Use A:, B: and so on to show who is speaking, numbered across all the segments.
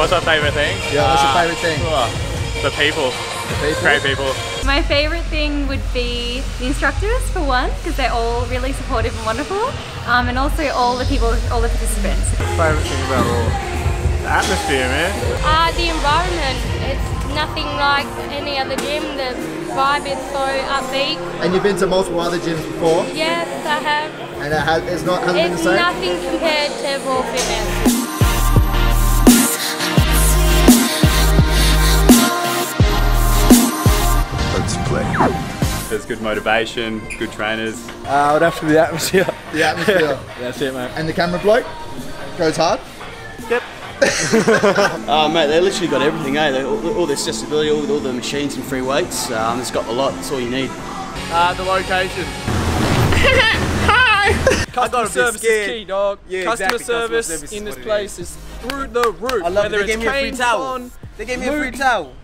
A: What's our favourite thing?
B: Yeah, what's your favourite thing?
A: Oh, the people.
B: The people?
A: Great people.
C: My favourite thing would be the instructors for one, because they're all really supportive and wonderful, um, and also all the people, all the participants.
A: Favourite thing about all? The atmosphere, man.
D: Uh, the environment, it's nothing like any other gym. The vibe is so upbeat.
B: And you've been to multiple other gyms before,
D: Yes, I have.
B: and it has, it's not hasn't been the
D: It's nothing compared to Roar Fitness.
A: Good motivation, good trainers.
E: Uh, I would have to be the atmosphere.
B: The atmosphere.
E: That's it, mate.
B: and the camera bloke goes hard. Yep.
F: Oh mate, they literally got everything, eh? They, all, all the accessibility, all, all the machines and free weights. Um, it's got a lot. That's all you need.
A: Uh, the location. Hi.
E: Customer service is key, dog.
F: Yeah,
E: customer,
F: exactly. Customer
E: service
F: service
E: in this place is through the roof.
F: I love
E: Whether
F: it. They
E: it's
F: gave me a free towel.
E: Fon,
F: They gave me a free towel.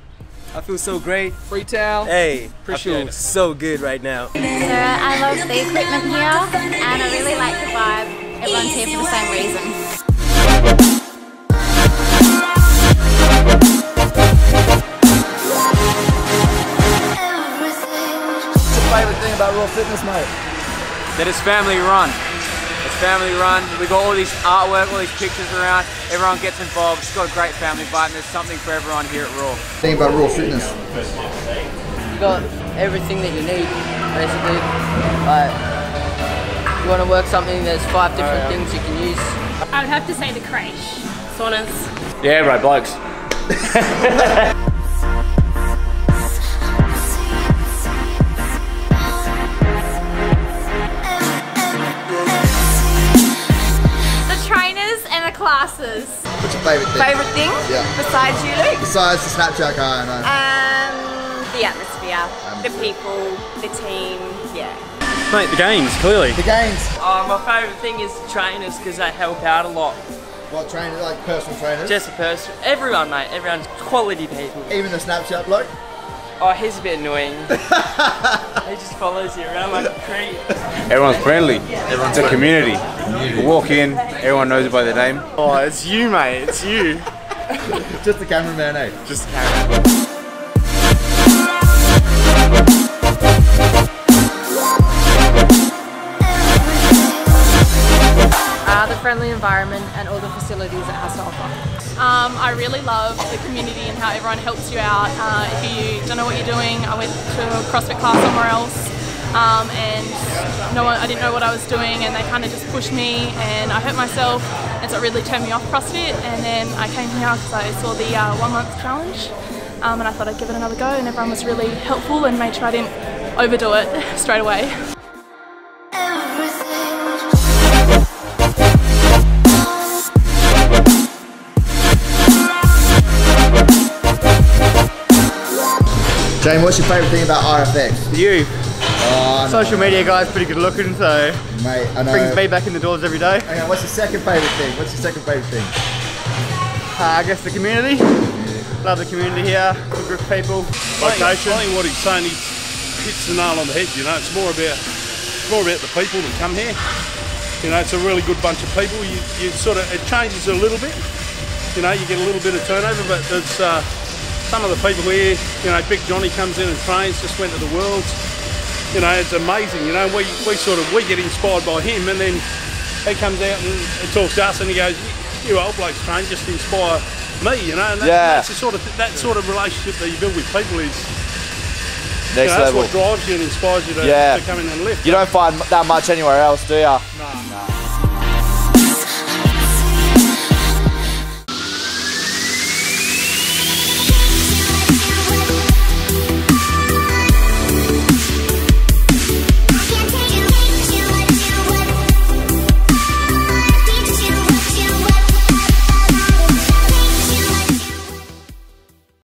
F: I feel so great.
E: free towel.
F: Hey,
E: Appreciate
F: I feel
E: it.
F: so good right now.
C: So I love the equipment here, and I really like the vibe. Everyone's here for the same reason.
B: What's your favourite thing about Roar Fitness, mate?
G: that it's family run. It's family run. We've got all these artwork, all these pictures around. Everyone gets involved. It's got a great family vibe and there's something for everyone here at Roar.
B: Thing about Roar Fitness.
H: You've got everything that you need, basically. Like, you want to work something, there's five different oh, things you can use.
D: I would have to say the creche. Saunas.
G: Yeah, right, blokes.
C: classes.
B: What's your favourite thing?
C: Favourite thing
B: Yeah.
C: besides you, Luke?
B: Besides the Snapchat guy, I know.
C: Um, the atmosphere, the people, the team. Yeah.
E: Mate, the games, clearly.
B: the games.
H: Uh, my favourite thing is trainers because they help out a lot.
B: What trainers, like personal trainers?
H: Just a person, everyone, mate. Everyone's quality people.
B: Even the Snapchat bloke.
H: Oh, he's a bit annoying. he just follows you around like a creep.
G: Everyone's friendly. It's a community. You walk in, everyone knows you by their name.
A: Oh, it's you, mate. It's you.
B: Just the cameraman, eh?
A: Just the
D: Uh, friendly environment and all the facilities it has to offer. Um, I really love the community and how everyone helps you out. Uh, if you don't know what you're doing, I went to a CrossFit class somewhere else um, and no one, I didn't know what I was doing and they kind of just pushed me and I hurt myself and so it really turned me off CrossFit and then I came here because I saw the uh, one month challenge um, and I thought I'd give it another go and everyone was really helpful and made sure I didn't overdo it straight away.
B: Jane, what's your favourite thing about RFX?
A: You.
B: Oh,
A: Social media guy's pretty good looking, so
B: mate, I know.
A: brings me back in the doors every day.
B: Hang on, what's your second favourite thing? What's your second favourite thing?
A: Uh, I guess the community. Love the community here. Good group of people. Location.
I: I think what he's saying, he hits the nail on the head. You know, it's more about it's more about the people that come here. You know, it's a really good bunch of people. You, you sort of it changes a little bit. You know, you get a little bit of turnover, but there's uh, some of the people here. You know, Big Johnny comes in and trains. Just went to the Worlds. You know, it's amazing. You know, we, we sort of we get inspired by him, and then he comes out and, and talks to us, and he goes, "You old blokes train just inspire me." You know, and that,
J: Yeah.
I: that's the sort of that sort of relationship that you build with people is.
J: Next
I: you know, that's
J: level.
I: what drives you and inspires you to,
J: Yeah.
I: to come in and lift.
J: You don't find that much anywhere else, do ya?
I: Nah.